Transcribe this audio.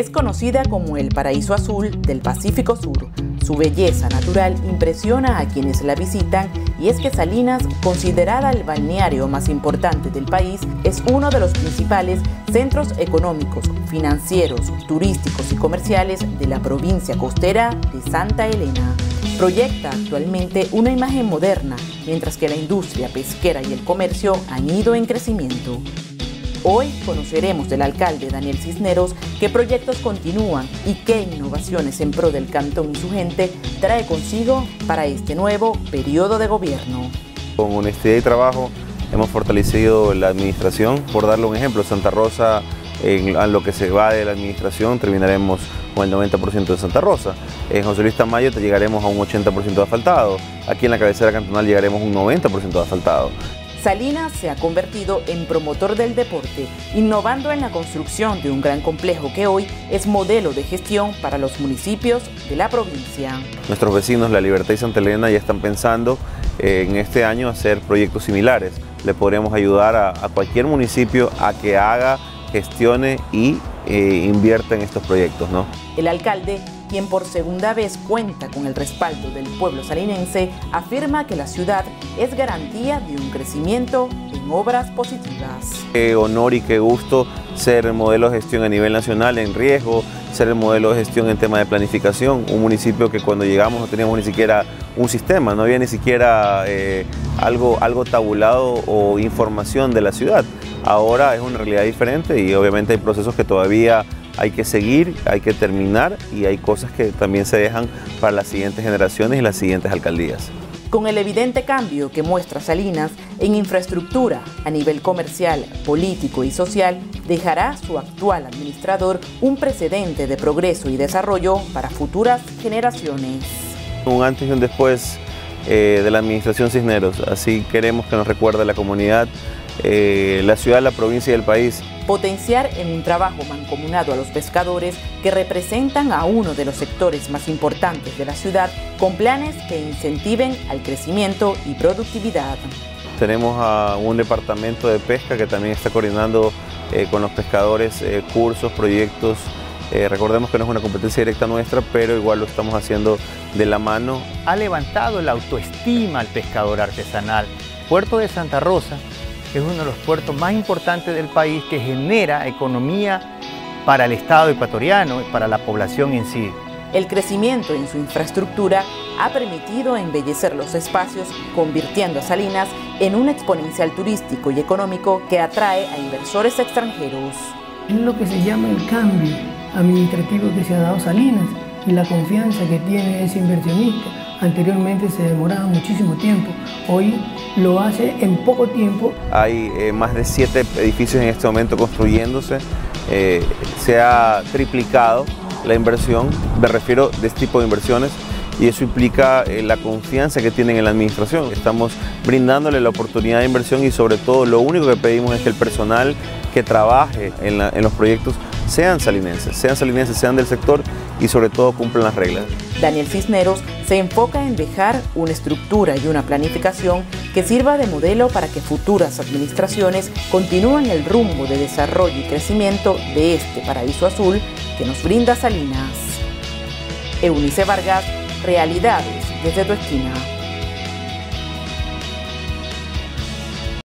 Es conocida como el paraíso azul del Pacífico Sur. Su belleza natural impresiona a quienes la visitan y es que Salinas, considerada el balneario más importante del país, es uno de los principales centros económicos, financieros, turísticos y comerciales de la provincia costera de Santa Elena. Proyecta actualmente una imagen moderna, mientras que la industria pesquera y el comercio han ido en crecimiento. Hoy conoceremos del alcalde Daniel Cisneros qué proyectos continúan y qué innovaciones en pro del cantón y su gente trae consigo para este nuevo periodo de gobierno. Con honestidad y trabajo hemos fortalecido la administración. Por darle un ejemplo, Santa Rosa, en, lo que se va de la administración, terminaremos con el 90% de Santa Rosa. En José Luis Tamayo llegaremos a un 80% de asfaltado. Aquí en la cabecera cantonal llegaremos a un 90% de asfaltado. Salinas se ha convertido en promotor del deporte, innovando en la construcción de un gran complejo que hoy es modelo de gestión para los municipios de la provincia. Nuestros vecinos, La Libertad y Santa Elena, ya están pensando eh, en este año hacer proyectos similares. Le podremos ayudar a, cualquier municipio a que haga, gestione y eh, invierta en estos proyectos. ¿no? El alcalde quien por segunda vez cuenta con el respaldo del pueblo salinense, afirma que la ciudad es garantía de un crecimiento en obras positivas. Qué honor y qué gusto ser el modelo de gestión a nivel nacional en riesgo, ser el modelo de gestión en tema de planificación, un municipio que cuando llegamos no teníamos ni siquiera un sistema, no había ni siquiera eh, algo, algo tabulado o información de la ciudad. Ahora es una realidad diferente y obviamente hay procesos que todavía hay que seguir, hay que terminar y hay cosas que también se dejan para las siguientes generaciones y las siguientes alcaldías. Con el evidente cambio que muestra Salinas en infraestructura a nivel comercial, político y social, dejará su actual administrador un precedente de progreso y desarrollo para futuras generaciones. Un antes y un después eh, de la administración Cisneros, así queremos que nos recuerde la comunidad, eh, la ciudad, la provincia y el país potenciar en un trabajo mancomunado a los pescadores que representan a uno de los sectores más importantes de la ciudad con planes que incentiven al crecimiento y productividad. Tenemos a un departamento de pesca que también está coordinando eh, con los pescadores eh, cursos, proyectos. Eh, recordemos que no es una competencia directa nuestra, pero igual lo estamos haciendo de la mano. Ha levantado la autoestima al pescador artesanal. Puerto de Santa Rosa es uno de los puertos más importantes del país que genera economía para el Estado ecuatoriano y para la población en sí. El crecimiento en su infraestructura ha permitido embellecer los espacios, convirtiendo a Salinas en un exponencial turístico y económico que atrae a inversores extranjeros. Es lo que se llama el cambio administrativo que se ha dado Salinas y la confianza que tiene ese inversionista. Anteriormente se demoraba muchísimo tiempo, hoy lo hace en poco tiempo. Hay eh, más de siete edificios en este momento construyéndose, eh, se ha triplicado la inversión, me refiero de este tipo de inversiones, y eso implica eh, la confianza que tienen en la administración. Estamos brindándole la oportunidad de inversión y sobre todo lo único que pedimos es que el personal que trabaje en, en los proyectos sean salinenses, sean salinenses, sean del sector y sobre todo cumplan las reglas. Daniel Cisneros se enfoca en dejar una estructura y una planificación que sirva de modelo para que futuras administraciones continúen el rumbo de desarrollo y crecimiento de este paraíso azul que nos brinda Salinas. Eunice Vargas, Realidades desde tu esquina.